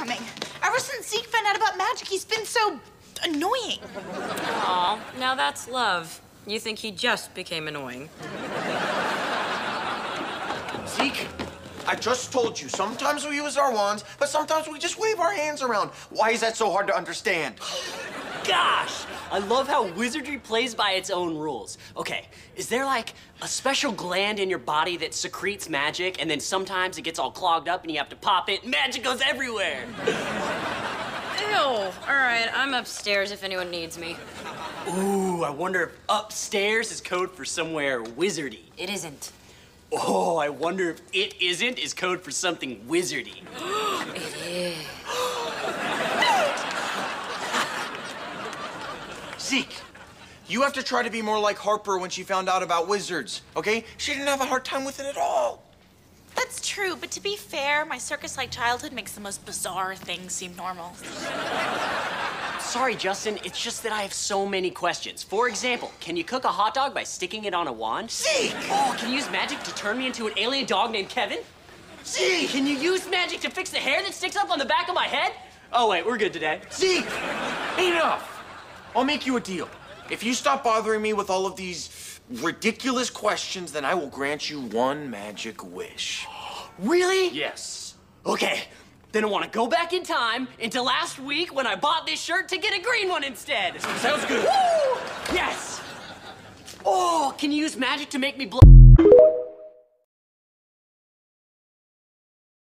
coming. Ever since Zeke found out about magic, he's been so annoying. Aw, now that's love. You think he just became annoying. Zeke, I just told you, sometimes we use our wands, but sometimes we just wave our hands around. Why is that so hard to understand? Gosh, I love how wizardry plays by its own rules. Okay, is there like a special gland in your body that secretes magic and then sometimes it gets all clogged up and you have to pop it and magic goes everywhere? Ew. All right, I'm upstairs if anyone needs me. Ooh, I wonder if upstairs is code for somewhere wizardy. It isn't. Oh, I wonder if it isn't is code for something wizardy. It is. Zeke, you have to try to be more like Harper when she found out about wizards, okay? She didn't have a hard time with it at all. That's true, but to be fair, my circus-like childhood makes the most bizarre things seem normal. Sorry, Justin, it's just that I have so many questions. For example, can you cook a hot dog by sticking it on a wand? Zeke! Oh, can you use magic to turn me into an alien dog named Kevin? Zeke! Can you use magic to fix the hair that sticks up on the back of my head? Oh, wait, we're good today. Zeke! Eat enough! I'll make you a deal. If you stop bothering me with all of these ridiculous questions, then I will grant you one magic wish. Really? Yes. Okay, then I want to go back in time into last week when I bought this shirt to get a green one instead. Sounds good. Woo! Yes! Oh, can you use magic to make me blow?